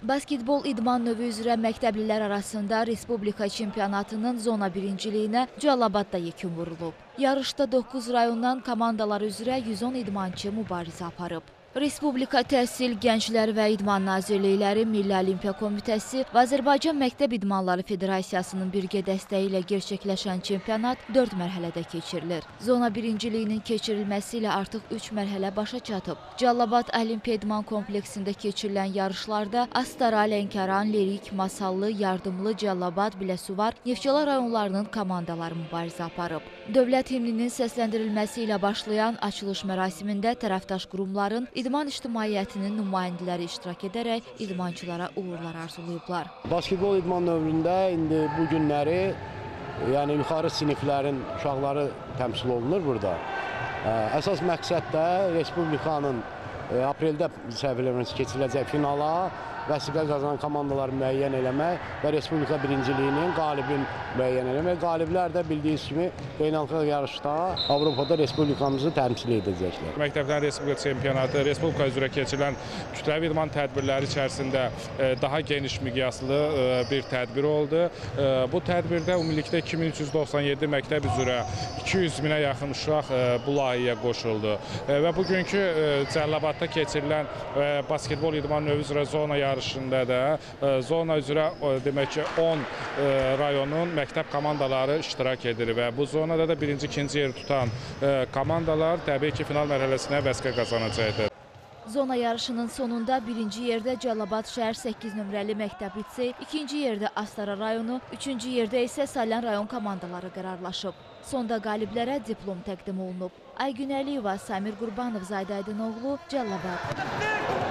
Basketbol idman növü üzrə məktəblilər arasında Respublika çempionatının zona birinciliyinə Cəlilabadda yekun vurulub. Yarışda 9 rayondan komandalar üzrə 110 idmançı mübarizə aparıb. Respublika Təhsil, Gənclər və İdman Nazirlikləri, Milli Olimpiya Komitəsi və Azərbaycan Məktəb İdmanları Federasiyasının birgə dəstəyi ilə gerçəkləşən çempionat 4 mərhələdə keçirilir. Zona birinciliyinin keçirilməsi ilə artıq 3 mərhələ başa çatıb. Cəlilabad Olimpiya İdman kompleksində keçirilən yarışlarda Astara, Lənkəran, Lerik, Masallı, Yardımlı, Cəlilabad, Biləsuvar, Neftçala rayonlarının komandaları mübarizə aparıb. Dövlət himninin səsləndirilməsi ilə başlayan açılış mərasimində tərəfdaş qurumların idman ictimaiyyətinin nümayəndələri iştirak edərək idmançılara uğurlar arzulayıblar. Basketbol idman növründə indi bu günləri yəni yuxarı siniflərin uşaqları təmsil olunur burada. Əsas məqsəd də respublikanın apreldə səhv eləmirəmsə keçiriləcək finala vəsiqə qazanan komandaları müəyyən eləmək və respublika birinciliyinin qalibin müəyyən eləmək. Qaliblər də bildiyiniz kimi beynəlxalq yarışda Avropada respublikamızı təmsil edəcəklər. Məktəblərin Respublika çempionatı Respublika üzrə keçirilən kütləvi idman tədbirləri içərisində e, daha geniş miqyaslı e, bir tədbir oldu. E, Bu tədbirdə ümumilikdə 2397 məktəb üzrə 200 minə yaxın uşaq e, bu layihəyə qoşuldu. E, Və bugünkü e, Cəlilabadda keçirilən e, basketbol idman növü üzrə zona yarışında da e, zona üzrə e, demək ki 10 e, rayonun məktəb komandaları iştirak edir və bu zonada da birinci, ikinci yer tutan komandalar təbii ki final mərhələsinə vəsqə qazanacaqdır. Zona yarışının sonunda birinci yerdə Cəlilabad şəhər 8 nömrəli məktəb litsey, ikinci yerdə Astara rayonu, üçüncü yerdə isə Salyan rayon komandaları qərarlaşıb. Sonda qaliblərə diplom təqdim olunub. Aygün Əliyeva, Samir Qurbanov, Zayda Aydınoğlu, Cəlilabad.